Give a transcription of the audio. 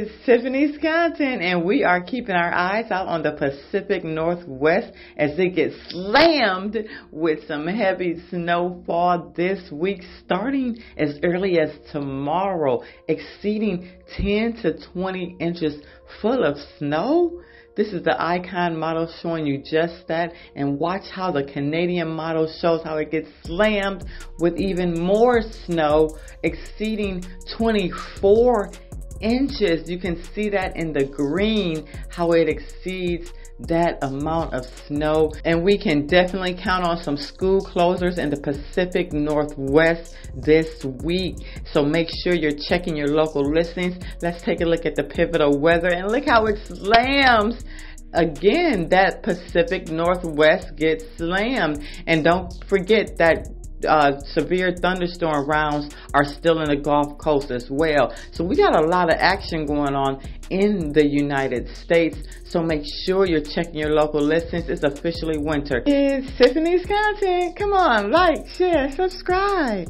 is Tiffany's content, and we are keeping our eyes out on the Pacific Northwest as it gets slammed with some heavy snowfall this week, starting as early as tomorrow, exceeding 10 to 20 inches full of snow. This is the icon model showing you just that and watch how the Canadian model shows how it gets slammed with even more snow exceeding 24 inches. You can see that in the green, how it exceeds that amount of snow. And we can definitely count on some school closures in the Pacific Northwest this week. So make sure you're checking your local listings. Let's take a look at the pivotal weather and look how it slams again, that Pacific Northwest gets slammed. And don't forget that uh, severe thunderstorm rounds are still in the Gulf Coast as well. So we got a lot of action going on in the United States. So make sure you're checking your local listings. It's officially winter. It's Tiffany's content. Come on, like, share, subscribe.